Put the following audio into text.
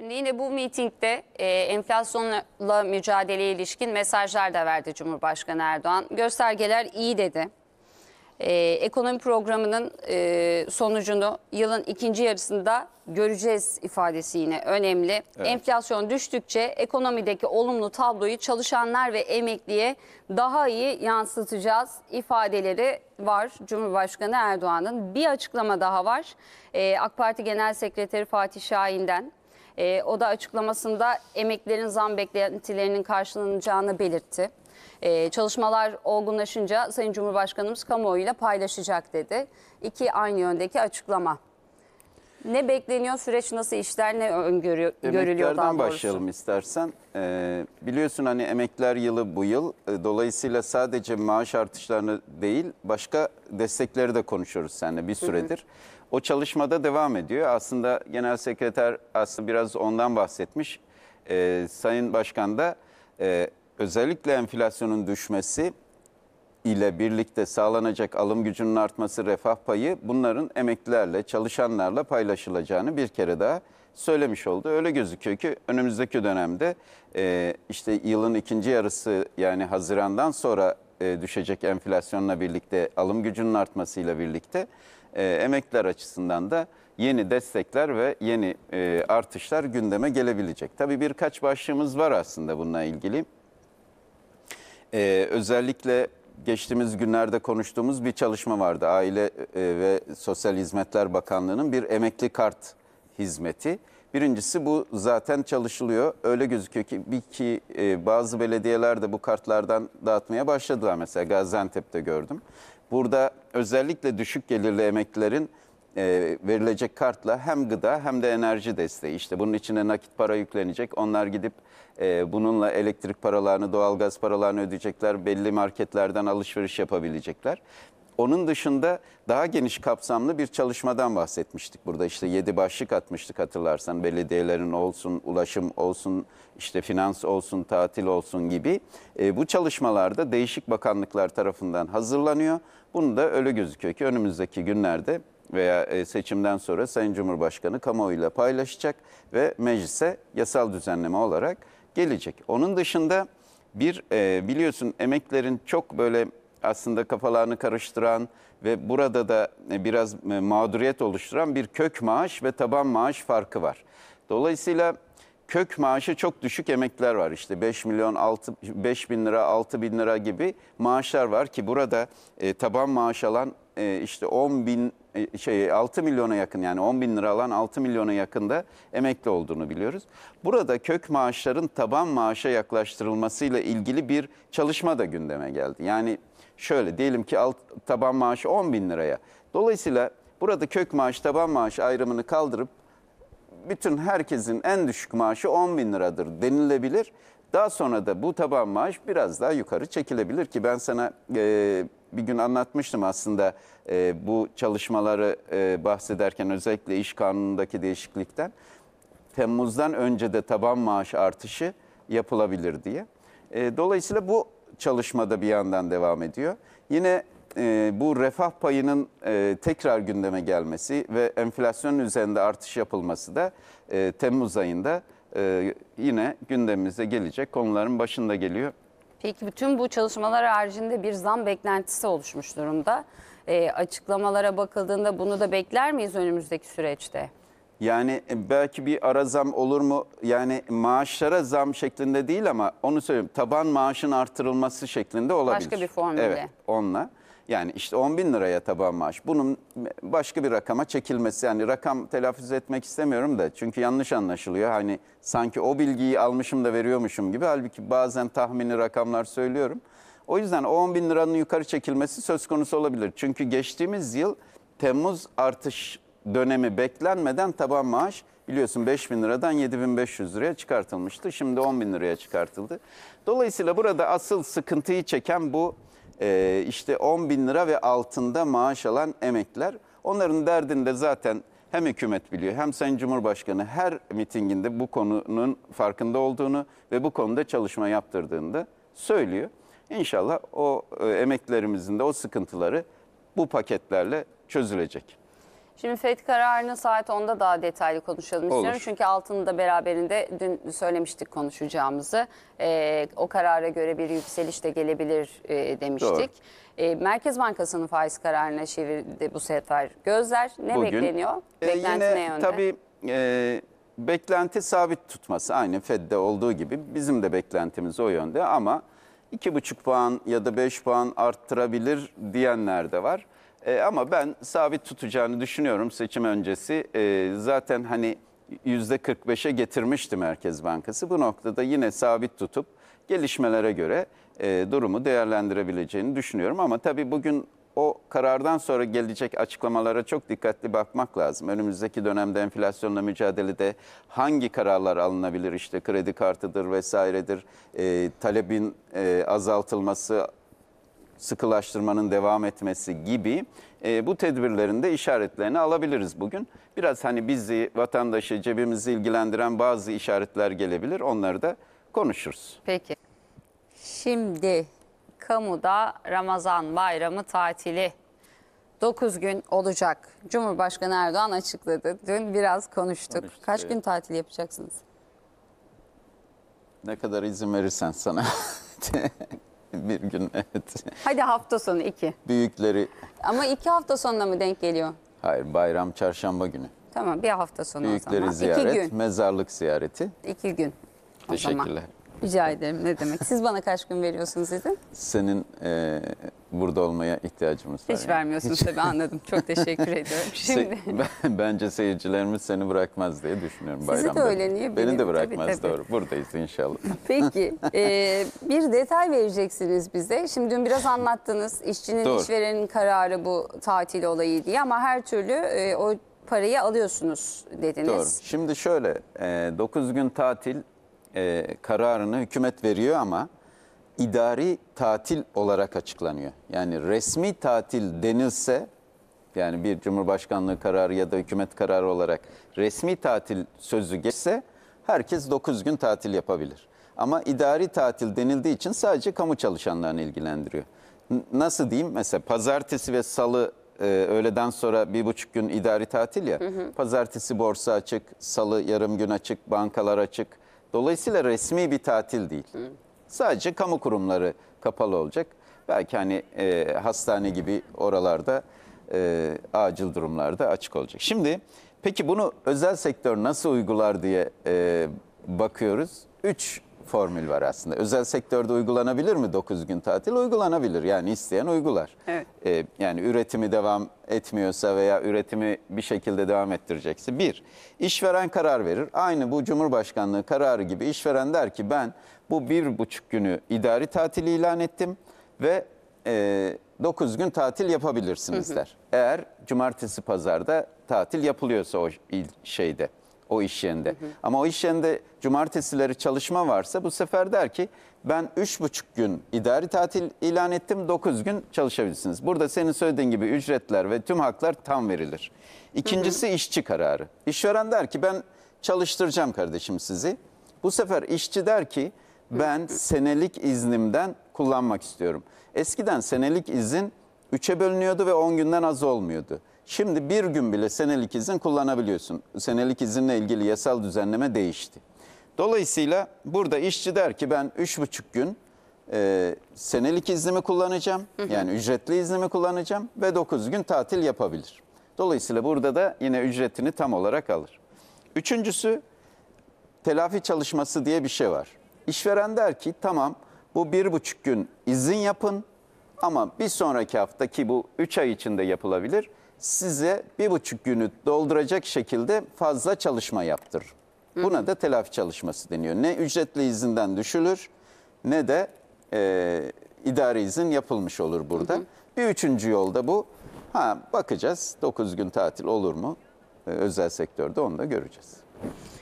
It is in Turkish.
Şimdi yine bu mitingde e, enflasyonla mücadeleye ilişkin mesajlar da verdi Cumhurbaşkanı Erdoğan. Göstergeler iyi dedi. E, ekonomi programının e, sonucunu yılın ikinci yarısında göreceğiz ifadesi yine önemli. Enflasyon düştükçe ekonomideki olumlu tabloyu çalışanlar ve emekliye daha iyi yansıtacağız ifadeleri var Cumhurbaşkanı Erdoğan'ın. Bir açıklama daha var. E, AK Parti Genel Sekreteri Fatih Şahin'den. E, o da açıklamasında emeklilerin zam beklentilerinin karşılanacağını belirtti. E, çalışmalar olgunlaşınca Sayın Cumhurbaşkanımız kamuoyuyla paylaşacak dedi. İki aynı yöndeki açıklama. Ne bekleniyor, süreç nasıl işler, ne öngörüyor, görülüyor daha Emeklerden doğrusu? başlayalım istersen. Ee, biliyorsun hani emekler yılı bu yıl. Ee, Dolayısıyla sadece maaş artışlarını değil başka destekleri de konuşuyoruz seninle bir süredir. O çalışmada devam ediyor. Aslında Genel Sekreter aslında biraz ondan bahsetmiş. Ee, Sayın Başkan da e, özellikle enflasyonun düşmesi ile birlikte sağlanacak alım gücünün artması, refah payı bunların emeklilerle, çalışanlarla paylaşılacağını bir kere daha söylemiş oldu. Öyle gözüküyor ki önümüzdeki dönemde e, işte yılın ikinci yarısı yani Haziran'dan sonra e, düşecek enflasyonla birlikte, alım gücünün artmasıyla birlikte e, emekliler açısından da yeni destekler ve yeni e, artışlar gündeme gelebilecek. Tabii birkaç başlığımız var aslında bununla ilgili. Ee, özellikle geçtiğimiz günlerde konuştuğumuz bir çalışma vardı. Aile e, ve Sosyal Hizmetler Bakanlığı'nın bir emekli kart hizmeti. Birincisi bu zaten çalışılıyor. Öyle gözüküyor ki bir ki e, bazı belediyeler de bu kartlardan dağıtmaya başladılar. Mesela Gaziantep'te gördüm. Burada özellikle düşük gelirli emeklilerin e, verilecek kartla hem gıda hem de enerji desteği. İşte bunun içine nakit para yüklenecek. Onlar gidip e, bununla elektrik paralarını, doğalgaz paralarını ödeyecekler. Belli marketlerden alışveriş yapabilecekler. Onun dışında daha geniş kapsamlı bir çalışmadan bahsetmiştik burada. İşte yedi başlık atmıştık hatırlarsan. Belediyelerin olsun, ulaşım olsun, işte finans olsun, tatil olsun gibi. E, bu çalışmalarda değişik bakanlıklar tarafından hazırlanıyor. Bunu da öyle gözüküyor ki önümüzdeki günlerde veya e, seçimden sonra Sayın Cumhurbaşkanı kamuoyuyla paylaşacak ve meclise yasal düzenleme olarak gelecek. Onun dışında bir e, biliyorsun emeklerin çok böyle aslında kafalarını karıştıran ve burada da e, biraz e, mağduriyet oluşturan bir kök maaş ve taban maaş farkı var. Dolayısıyla kök maaşı çok düşük emekliler var. İşte 5 milyon 6 5 bin lira 6 bin lira gibi maaşlar var ki burada e, taban maaş alan e, işte 10 bin e, şey 6 milyona yakın yani 10 bin lira alan 6 milyona yakında emekli olduğunu biliyoruz. Burada kök maaşların taban maaşa yaklaştırılmasıyla ilgili bir çalışma da gündeme geldi. Yani şöyle diyelim ki alt, taban maaşı 10 bin liraya. Dolayısıyla burada kök maaş taban maaş ayrımını kaldırıp bütün herkesin en düşük maaşı 10 bin liradır denilebilir. Daha sonra da bu taban maaş biraz daha yukarı çekilebilir ki ben sana e, bir gün anlatmıştım aslında e, bu çalışmaları e, bahsederken özellikle iş kanunundaki değişiklikten. Temmuz'dan önce de taban maaş artışı yapılabilir diye. E, dolayısıyla bu çalışmada bir yandan devam ediyor. Yine e, bu refah payının e, tekrar gündeme gelmesi ve enflasyonun üzerinde artış yapılması da e, Temmuz ayında e, yine gündemimize gelecek konuların başında geliyor. Peki bütün bu çalışmalar haricinde bir zam beklentisi oluşmuş durumda. E, açıklamalara bakıldığında bunu da bekler miyiz önümüzdeki süreçte? Yani e, belki bir ara zam olur mu? Yani maaşlara zam şeklinde değil ama onu söyleyeyim. Taban maaşın artırılması şeklinde olabilir. Başka bir formülle. Evet, onunla. Yani işte 10 bin liraya taban maaş. Bunun başka bir rakama çekilmesi. Yani rakam telaffuz etmek istemiyorum da. Çünkü yanlış anlaşılıyor. Hani sanki o bilgiyi almışım da veriyormuşum gibi. Halbuki bazen tahmini rakamlar söylüyorum. O yüzden o 10 bin liranın yukarı çekilmesi söz konusu olabilir. Çünkü geçtiğimiz yıl Temmuz artış dönemi beklenmeden taban maaş biliyorsun 5 bin liradan 7500 liraya çıkartılmıştı. Şimdi 10 bin liraya çıkartıldı. Dolayısıyla burada asıl sıkıntıyı çeken bu e, işte 10 bin lira ve altında maaş alan emekliler. Onların derdinde zaten hem hükümet biliyor hem Sayın Cumhurbaşkanı her mitinginde bu konunun farkında olduğunu ve bu konuda çalışma yaptırdığını da söylüyor. İnşallah o e, emeklilerimizin de o sıkıntıları bu paketlerle çözülecek. Şimdi FED kararını saat 10'da daha detaylı konuşalım Olur. istiyorum. Çünkü altını da beraberinde dün söylemiştik konuşacağımızı. Ee, o karara göre bir yükseliş de gelebilir e, demiştik. Ee, Merkez Bankası'nın faiz kararına çevirdi bu sefer gözler. Ne Bugün. bekleniyor? E, Beklenti yine ne yönde? Tabii e, beklenti sabit tutması aynı Fed'de olduğu gibi bizim de beklentimiz o yönde ama 2,5 puan ya da 5 puan arttırabilir diyenler de var. E, ama ben sabit tutacağını düşünüyorum seçim öncesi. E, zaten hani %45'e getirmişti Merkez Bankası. Bu noktada yine sabit tutup gelişmelere göre e, durumu değerlendirebileceğini düşünüyorum. Ama tabii bugün o karardan sonra gelecek açıklamalara çok dikkatli bakmak lazım. Önümüzdeki dönemde enflasyonla mücadelede hangi kararlar alınabilir? İşte kredi kartıdır vesairedir, e, talebin e, azaltılması, sıkılaştırmanın devam etmesi gibi e, bu tedbirlerin de işaretlerini alabiliriz bugün. Biraz hani bizi, vatandaşı, cebimizi ilgilendiren bazı işaretler gelebilir. Onları da konuşuruz. Peki. Şimdi kamuda Ramazan bayramı tatili 9 gün olacak. Cumhurbaşkanı Erdoğan açıkladı. Dün biraz konuştuk. Konuştuk, Kaç evet. gün tatil yapacaksınız? Ne kadar izin verirsen sana. bir gün evet. Hadi hafta sonu iki. Büyükleri, Ama iki hafta sonuna mı denk geliyor? hayır bayram çarşamba günü. Tamam bir hafta sonu o Büyükleri zaman. ziyaret, İki gün. mezarlık ziyareti. İki gün. O zaman. Rica ederim ne demek. Siz bana kaç gün veriyorsunuz izin? Senin e, burada olmaya ihtiyacımız var. Hiç yani. vermiyorsunuz tabii anladım. Çok teşekkür ediyorum. Şimdi ben- bence seyircilerimiz seni bırakmaz diye düşünüyorum Sizi de bayramda. öyle, niye? Beni Benim- de tabii, bırakmaz tabii. doğru. Buradayız inşallah. Peki e, bir detay vereceksiniz bize. Şimdi dün biraz anlattınız işçinin Doğru. işverenin kararı bu tatil olayı diye ama her türlü e, o parayı alıyorsunuz dediniz. Doğru. Şimdi şöyle 9 gün tatil e, kararını hükümet veriyor ama idari tatil olarak açıklanıyor. Yani resmi tatil denilse yani bir cumhurbaşkanlığı kararı ya da hükümet kararı olarak resmi tatil sözü geçse herkes 9 gün tatil yapabilir. Ama idari tatil denildiği için sadece kamu çalışanlarını ilgilendiriyor. N- Nasıl diyeyim? Mesela pazartesi ve salı e, öğleden sonra bir buçuk gün idari tatil ya. Pazartesi borsa açık, salı yarım gün açık, bankalar açık. Dolayısıyla resmi bir tatil değil. Sadece kamu kurumları kapalı olacak. Belki hani e, hastane gibi oralarda e, acil durumlarda açık olacak. Şimdi peki bunu özel sektör nasıl uygular diye e, bakıyoruz. Üç formül var aslında. Özel sektörde uygulanabilir mi 9 gün tatil? Uygulanabilir. Yani isteyen uygular. Evet. E, yani üretimi devam etmiyorsa veya üretimi bir şekilde devam ettirecekse bir, işveren karar verir. Aynı bu Cumhurbaşkanlığı kararı gibi işveren der ki ben bu bir buçuk günü idari tatil ilan ettim ve e, 9 gün tatil yapabilirsiniz der. Eğer cumartesi pazarda tatil yapılıyorsa o şeyde o iş yerinde. Ama o iş yerinde cumartesileri çalışma varsa bu sefer der ki ben üç buçuk gün idari tatil ilan ettim 9 gün çalışabilirsiniz. Burada senin söylediğin gibi ücretler ve tüm haklar tam verilir. İkincisi işçi kararı. İşveren der ki ben çalıştıracağım kardeşim sizi. Bu sefer işçi der ki ben senelik iznimden kullanmak istiyorum. Eskiden senelik izin 3'e bölünüyordu ve 10 günden az olmuyordu. Şimdi bir gün bile senelik izin kullanabiliyorsun. Senelik izinle ilgili yasal düzenleme değişti. Dolayısıyla burada işçi der ki ben 3,5 gün e, senelik iznimi kullanacağım. Yani ücretli iznimi kullanacağım ve 9 gün tatil yapabilir. Dolayısıyla burada da yine ücretini tam olarak alır. Üçüncüsü telafi çalışması diye bir şey var. İşveren der ki tamam bu bir buçuk gün izin yapın ama bir sonraki hafta ki bu üç ay içinde yapılabilir size bir buçuk günü dolduracak şekilde fazla çalışma yaptır. Buna da telafi çalışması deniyor. Ne ücretli izinden düşülür ne de e, idari izin yapılmış olur burada. Bir üçüncü yolda bu. Ha bakacağız 9 gün tatil olur mu? E, özel sektörde onu da göreceğiz.